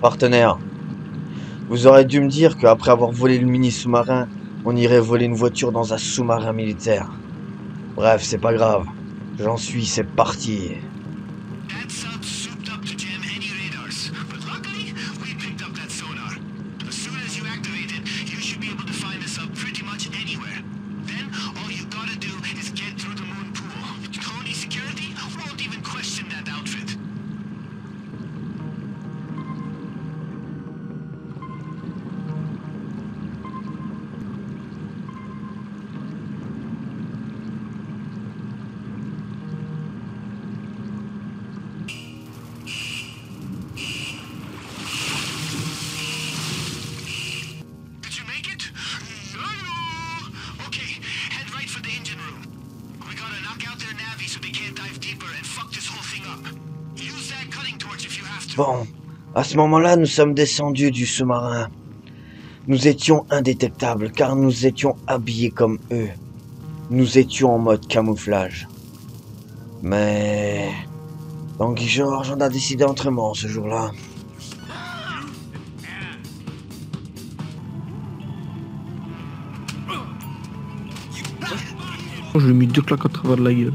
Partenaire, vous aurez dû me dire qu'après avoir volé le mini sous-marin, on irait voler une voiture dans un sous-marin militaire. Bref, c'est pas grave. J'en suis, c'est parti. Bon, à ce moment-là, nous sommes descendus du sous-marin. Nous étions indétectables car nous étions habillés comme eux. Nous étions en mode camouflage. Mais... Tanguy Georges en a décidé autrement ce jour-là. Je lui ai mis deux claques à travers la gueule.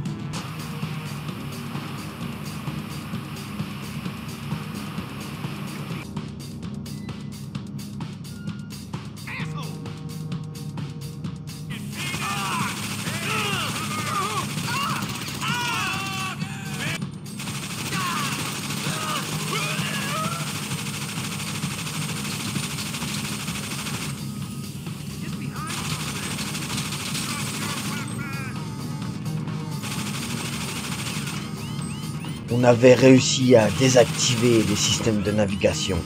On avait réussi à désactiver les systèmes de navigation.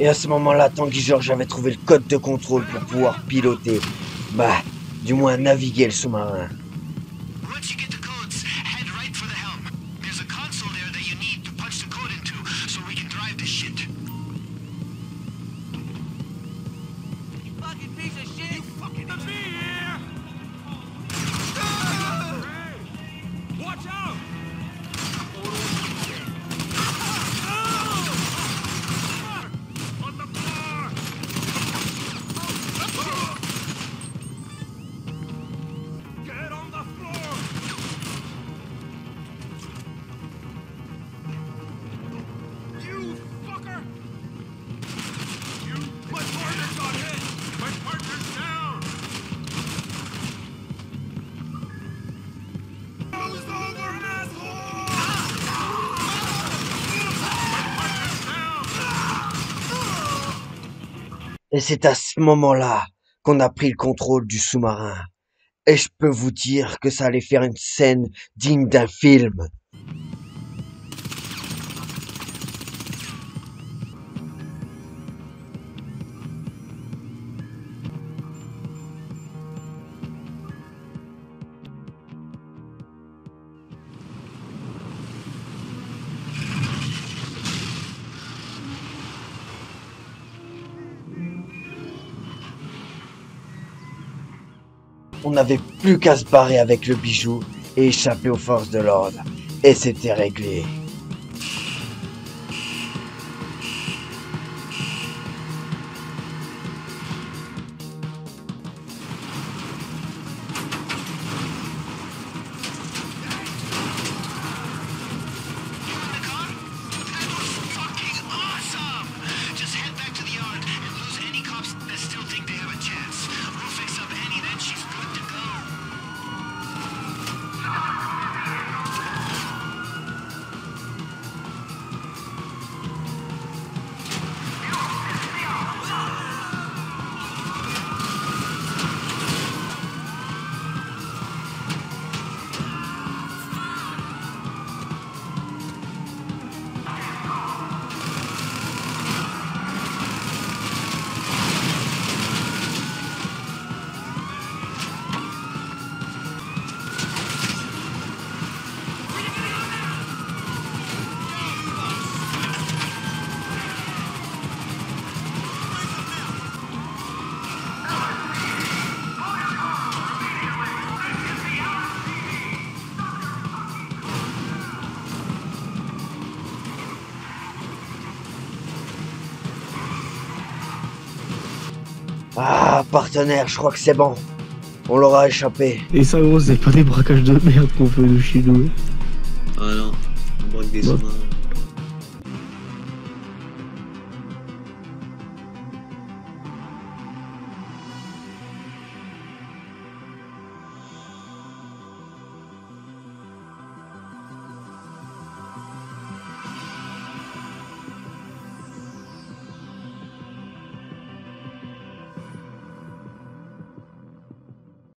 Et à ce moment-là, Tanguy Georges avait trouvé le code de contrôle pour pouvoir piloter. Bah, du moins naviguer le sous-marin. Et c'est à ce moment-là qu'on a pris le contrôle du sous-marin. Et je peux vous dire que ça allait faire une scène digne d'un film. On n'avait plus qu'à se barrer avec le bijou et échapper aux forces de l'ordre. Et c'était réglé. Ah, partenaire, je crois que c'est bon. On l'aura échappé. Et ça, gros, c'est pas des braquages de merde qu'on fait de chez nous. Ah non, on braque des sous-marins.